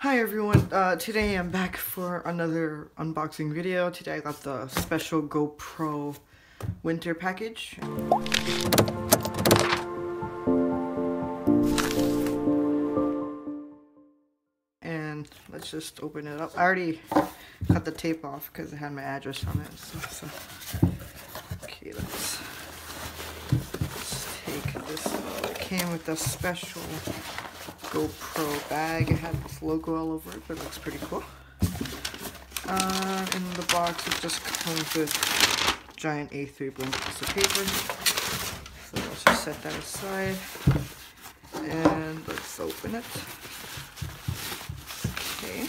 Hi everyone, uh, today I'm back for another unboxing video. Today I got the special GoPro winter package. And let's just open it up. I already cut the tape off because it had my address on it. So, so. Okay, let's, let's take this. It came with a special GoPro bag. It had this logo all over it, but it looks pretty cool. Uh, in the box, it just comes with giant A3 blank piece of paper. So let's just set that aside. And let's open it. Okay.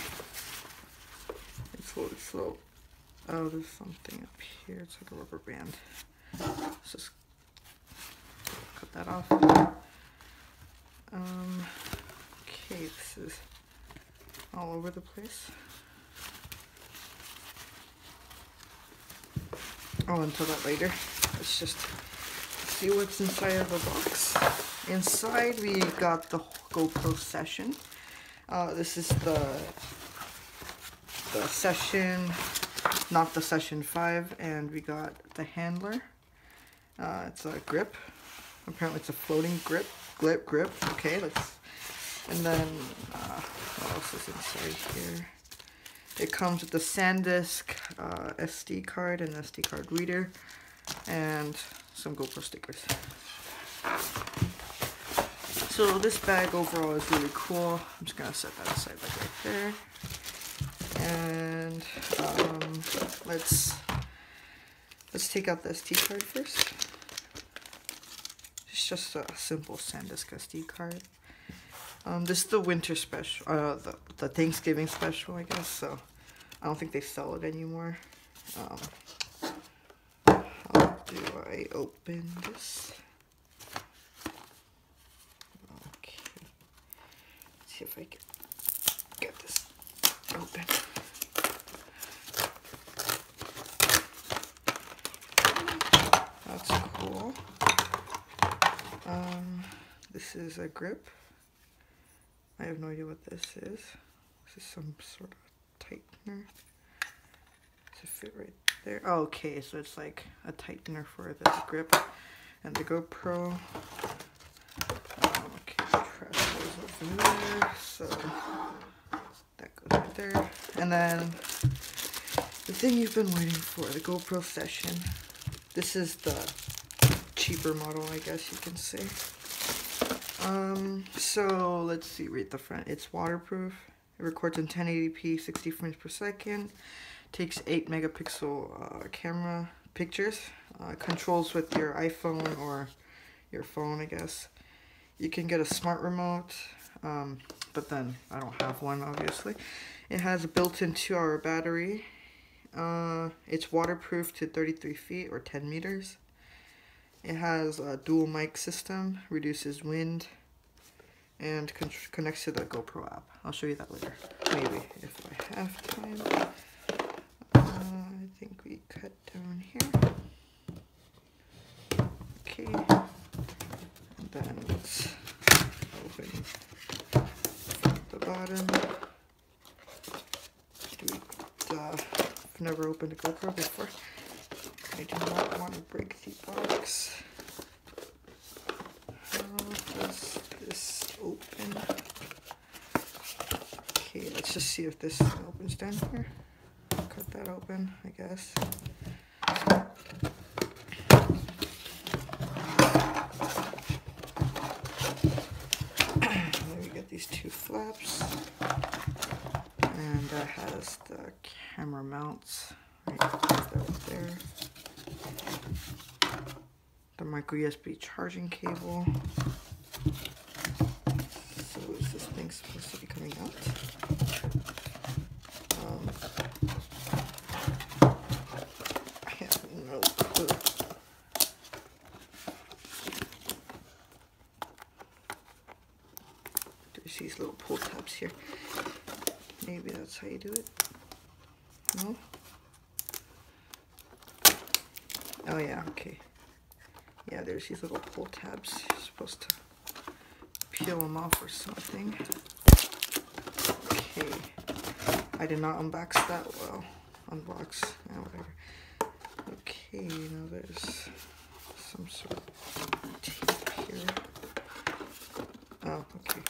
It's a little slow. Oh, there's something up here. It's like a rubber band. Let's just cut that off. Um, okay, this is all over the place. I'll until that later. Let's just see what's inside of the box. Inside we got the GoPro Session. Uh, this is the the Session, not the Session 5, and we got the handler. Uh, it's a grip. Apparently it's a floating grip. Grip, grip. Okay, let's... And then, uh, what else is inside here? It comes with the SanDisk uh, SD card and SD card reader and some GoPro stickers. So this bag overall is really cool. I'm just gonna set that aside like right there. And um, let's let's take out the SD card first. It's just a simple SanDisk SD card. Um, this is the winter special, uh, the, the Thanksgiving special, I guess, so I don't think they sell it anymore. Um, how do I open this? Okay, Let's see if I can get this open. That's cool. Um, this is a grip. I have no idea what this is. This is some sort of tightener. It fit right there? Oh, okay, so it's like a tightener for the grip and the GoPro. Okay, trash goes over there. So that goes right there. And then the thing you've been waiting for, the GoPro Session. This is the cheaper model, I guess you can say. Um, so let's see, read the front. It's waterproof. It records in 1080p, 60 frames per second. Takes 8 megapixel uh, camera pictures. Uh, controls with your iPhone or your phone, I guess. You can get a smart remote, um, but then I don't have one, obviously. It has a built-in 2-hour battery. Uh, it's waterproof to 33 feet or 10 meters. It has a dual mic system, reduces wind, and con connects to the GoPro app. I'll show you that later, maybe, if I have time. Uh, I think we cut down here. Okay, and then let's open the bottom. Uh, I've never opened a GoPro before. I do not want to break the box. How does open? Okay, let's just see if this opens down here. Cut that open, I guess. then we get these two flaps. And that has the camera mounts right there. The micro USB charging cable. Coming out? Um, I have no clue. There's these little pull tabs here. Maybe that's how you do it. No? Oh yeah, okay. Yeah, there's these little pull tabs. You're supposed to peel them off or something. Okay, I did not unbox that well. Unbox, yeah, whatever. Okay, now there's some sort of tape here. Oh, okay.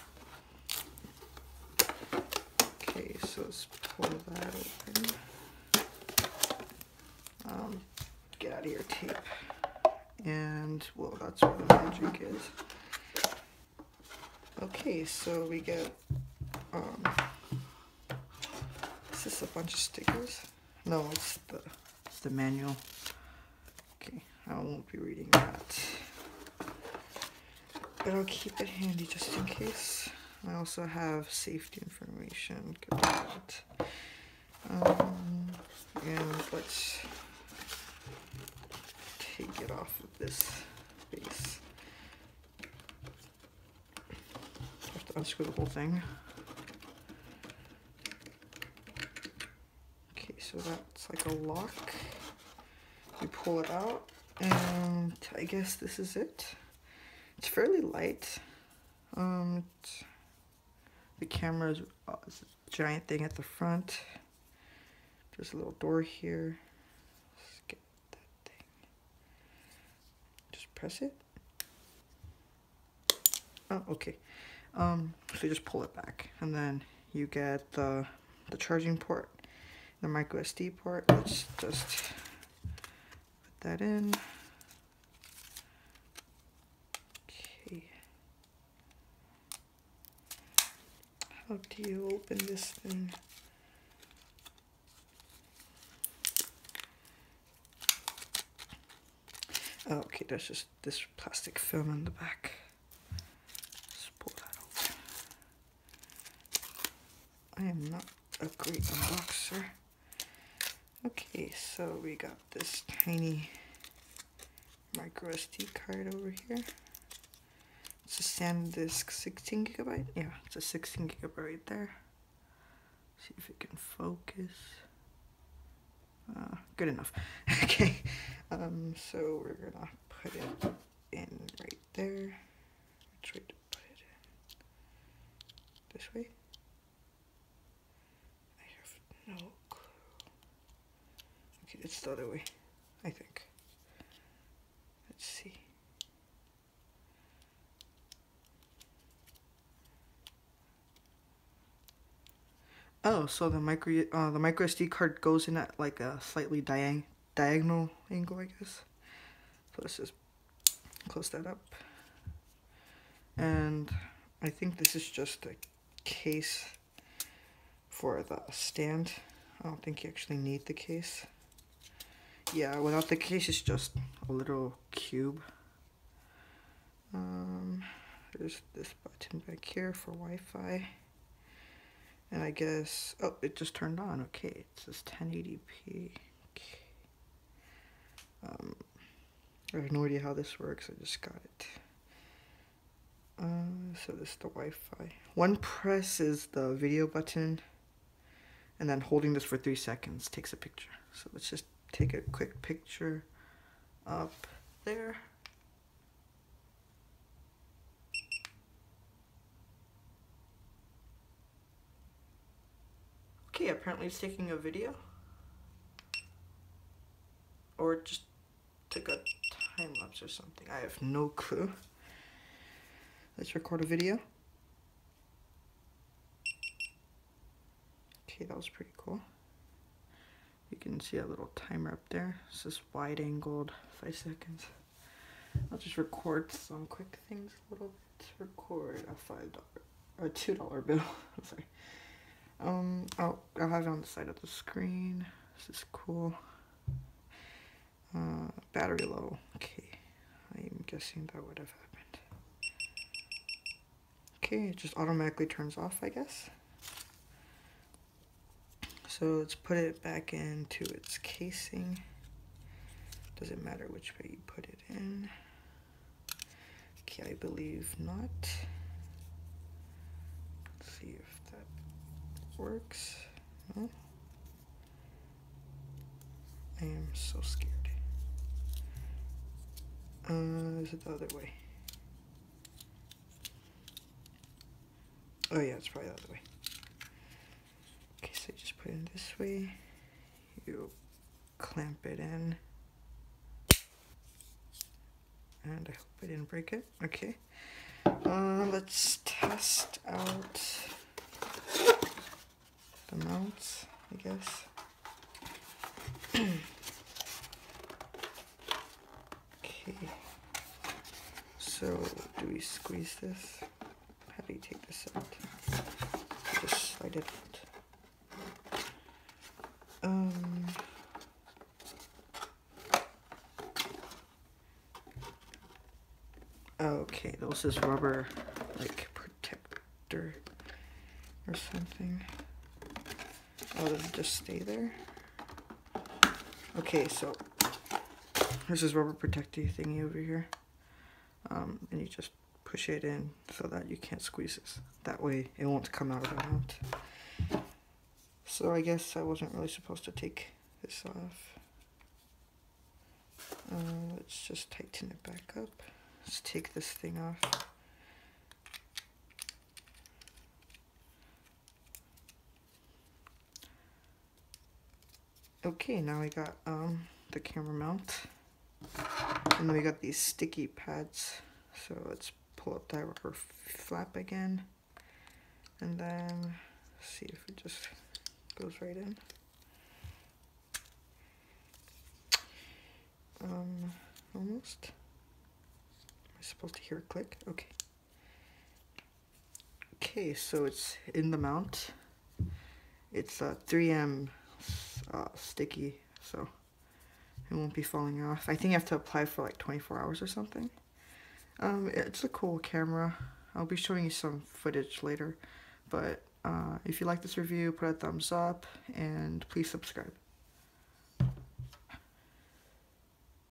Okay, so let's pull that open. Um, get out of your tape. And, well, that's where the magic is. Okay, so we get, um, this a bunch of stickers? No, it's the, it's the manual. Okay, I won't be reading that. But I'll keep it handy just in case. I also have safety information. Um, and let's take it off of this base. Have to unscrew the whole thing. Okay, so that's like a lock. You pull it out, and I guess this is it. It's fairly light. Um, the camera is uh, a giant thing at the front. There's a little door here. Let's get that thing. Just press it. Oh, okay. Um, so you just pull it back, and then you get the the charging port, the micro SD port. Let's just put that in. Okay. How do you open this thing? Oh, okay, there's just this plastic film in the back. I am not a great unboxer. Okay, so we got this tiny micro SD card over here. It's a SanDisk 16 gigabyte. Yeah, it's a 16 gigabyte right there. See if it can focus. Uh, good enough. okay, um, so we're gonna put it in right there. Which to put it in? This way? I have no. Okay, it's the other way, I think. Let's see. Oh, so the micro uh, the micro SD card goes in at like a slightly diag diagonal angle, I guess. So let's just close that up. And I think this is just a case for the stand. I don't think you actually need the case. Yeah, without the case, it's just a little cube. Um, there's this button back here for Wi-Fi. And I guess, oh, it just turned on. Okay, it says 1080p. Okay. Um, I have no idea how this works. I just got it. Uh, so this is the Wi-Fi. One press is the video button. And then holding this for three seconds takes a picture. So let's just take a quick picture up there. Okay, apparently it's taking a video. Or just took a time lapse or something. I have no clue. Let's record a video. Okay, that was pretty cool. You can see a little timer up there. It's just wide angled, five seconds. I'll just record some quick things a little bit. Record a five dollar a two dollar bill. I'm sorry. Um, I'll, I'll have it on the side of the screen. This is cool. Uh, battery low. Okay. I'm guessing that would have happened. Okay, it just automatically turns off, I guess. So let's put it back into its casing. Doesn't matter which way you put it in. Okay, I believe not. Let's see if that works. No? I am so scared. Uh, is it the other way? Oh yeah, it's probably the other way. Okay, So you just in this way. You clamp it in. And I hope I didn't break it. Okay. Uh, let's test out the mounts, I guess. okay. So, do we squeeze this? How do you take this out? Just slide it out. Okay, those is rubber, like protector or something. Oh, does it just stay there? Okay, so this is rubber protector thingy over here. Um, and you just push it in so that you can't squeeze this. That way it won't come out of the mount. So I guess I wasn't really supposed to take this off. Uh, let's just tighten it back up. Let's take this thing off. Okay, now we got um, the camera mount. And then we got these sticky pads. So let's pull up that rubber flap again. And then see if it just goes right in. Um, almost. Supposed to hear a click? Okay. Okay, so it's in the mount. It's a 3M uh, sticky, so it won't be falling off. I think you have to apply for like 24 hours or something. Um, it's a cool camera. I'll be showing you some footage later. But uh, if you like this review, put a thumbs up and please subscribe.